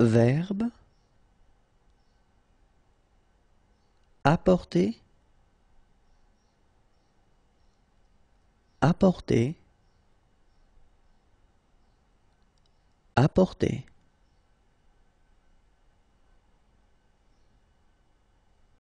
Verbe. Apporter. Apporter. Apporter.